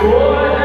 Glória.